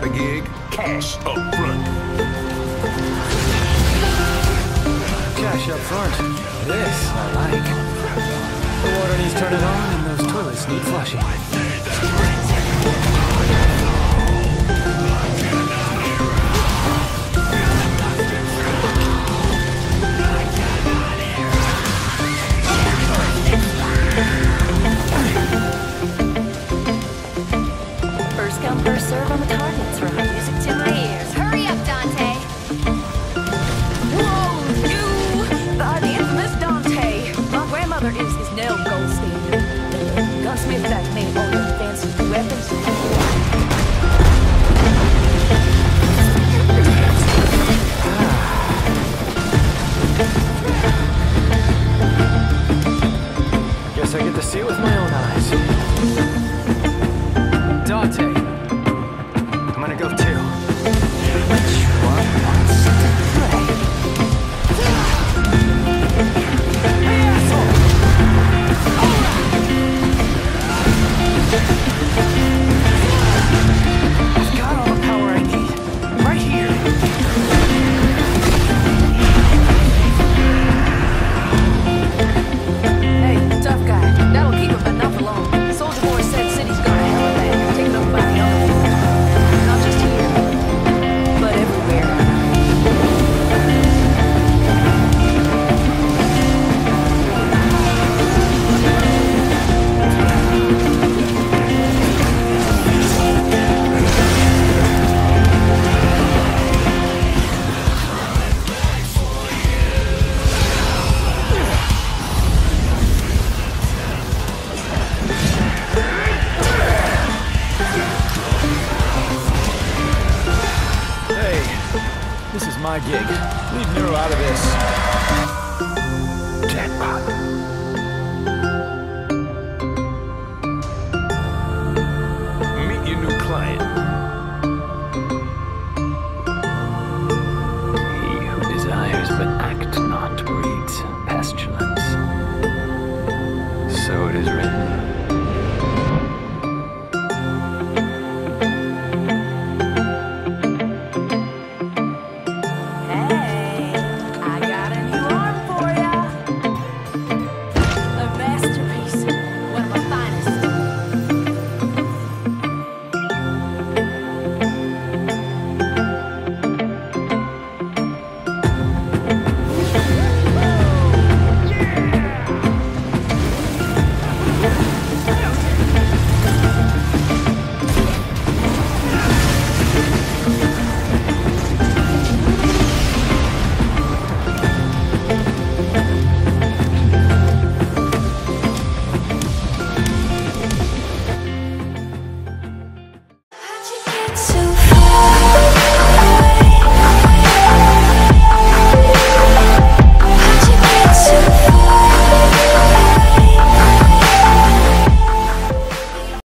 got a gig, cash up front. Cash up front. This I like. The water needs turning on and those toilets need flushing. see it with my own eyes. Dante, I'm gonna go too. Hey, asshole! This is my gig. Leave Nero out of this.